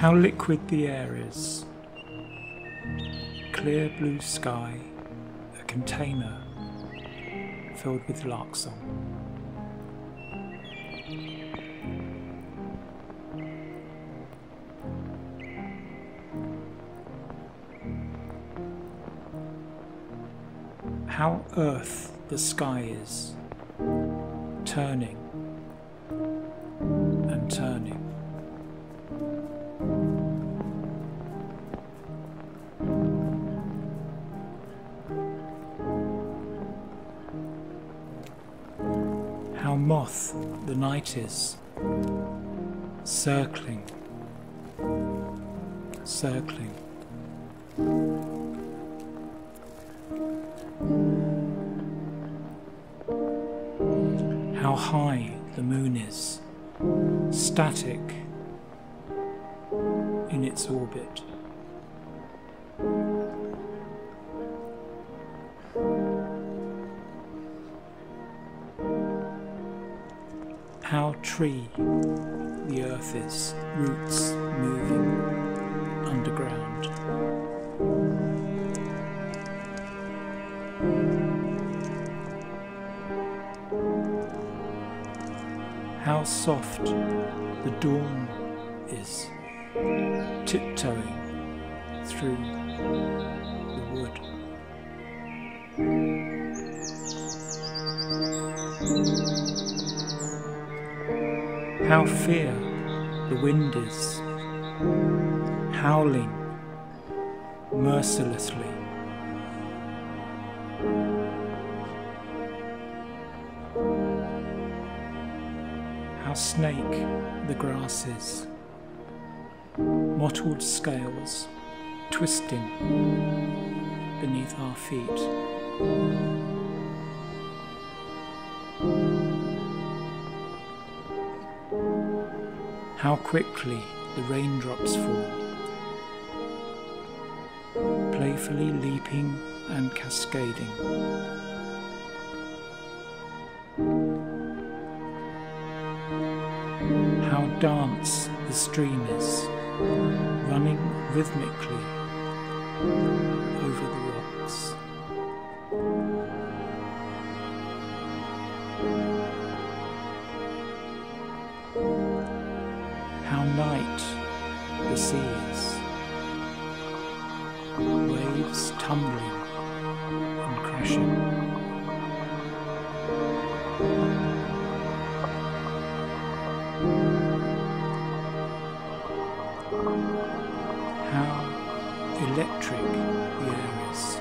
How liquid the air is. Clear blue sky, a container filled with lark song. How earth the sky is, turning moth the night is, circling, circling. How high the moon is, static in its orbit. How tree the earth is, roots moving underground. How soft the dawn is, tiptoeing through the wood. How fair the wind is, howling mercilessly. How snake the grass is, mottled scales twisting beneath our feet. How quickly the raindrops fall, playfully leaping and cascading. How dance the stream is, running rhythmically over the rocks. The sea is, waves tumbling and crashing. How electric the air is.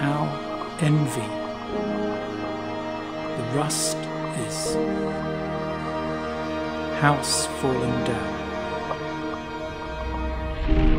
how envy, the rust is, house fallen down. Thank you.